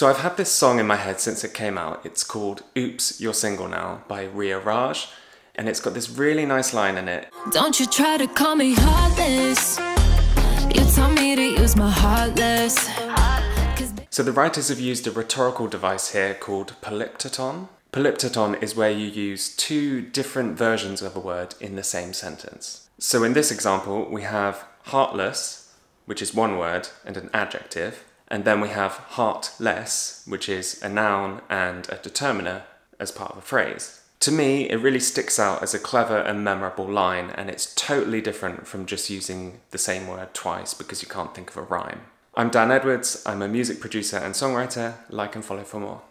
So I've had this song in my head since it came out. It's called Oops, You're Single Now by Ria Raj. And it's got this really nice line in it. Don't you try to call me heartless. You told me to use my heart less. So the writers have used a rhetorical device here called polyptoton. Polyptoton is where you use two different versions of a word in the same sentence. So in this example, we have heartless, which is one word and an adjective, and then we have heart less, which is a noun and a determiner as part of a phrase. To me, it really sticks out as a clever and memorable line, and it's totally different from just using the same word twice because you can't think of a rhyme. I'm Dan Edwards, I'm a music producer and songwriter. Like and follow for more.